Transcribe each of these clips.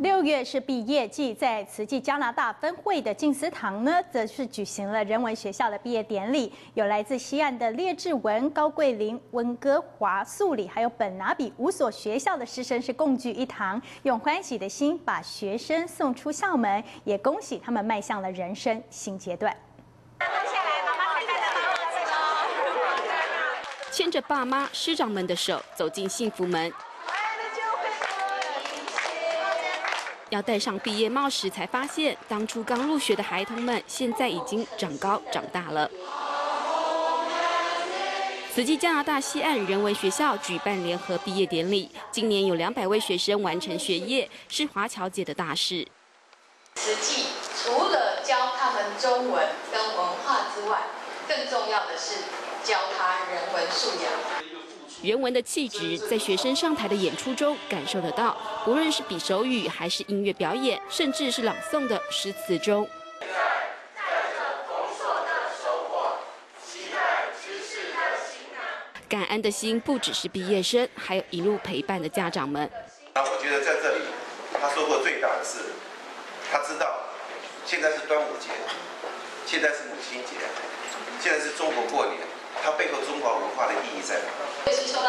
六月是毕业季，在慈济加拿大分会的静思堂呢，则是举行了人文学校的毕业典礼。有来自西岸的列治文、高桂林、温哥华、素里，还有本拿比五所学校的师生是共聚一堂，用欢喜的心把学生送出校门，也恭喜他们迈向了人生新阶段。牵着爸妈、师长们的手走进幸福门。要戴上毕业帽时，才发现当初刚入学的孩童们，现在已经长高长大了。慈济加拿大西岸人文学校举办联合毕业典礼，今年有两百位学生完成学业，是华侨界的大事。慈济除了教他们中文跟文化之外，更重要的是教他人文素养。原文的气质，在学生上台的演出中感受得到。不论是比手语，还是音乐表演，甚至是朗诵的诗词中。感恩的心不只是毕业生，还有一路陪伴的家长们。那我觉得在这里，他收获最大的是，他知道现在是端午节，现在是母亲节，现在是中国过年。它背后中华文化的意义在哪？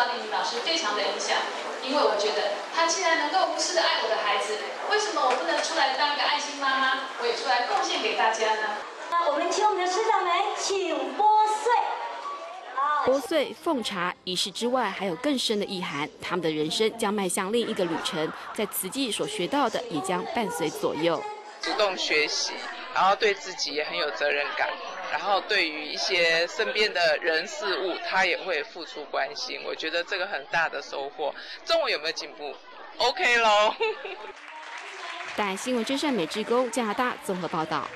也是受到丽丽老师非常的影响，因为我觉得她既然能够无私的爱我的孩子，为什么我不能出来当一个爱心妈妈，我也出来贡献给大家呢？那我们请我们的师长们请拨穗。拨穗奉茶仪式之外，还有更深的意涵。他们的人生将迈向另一个旅程，在慈济所学到的，也将伴随左右。主动学习，然后对自己也很有责任感。然后对于一些身边的人事物，他也会付出关心。我觉得这个很大的收获。中文有没有进步？OK 喽。带新闻真善美职工加拿大综合报道。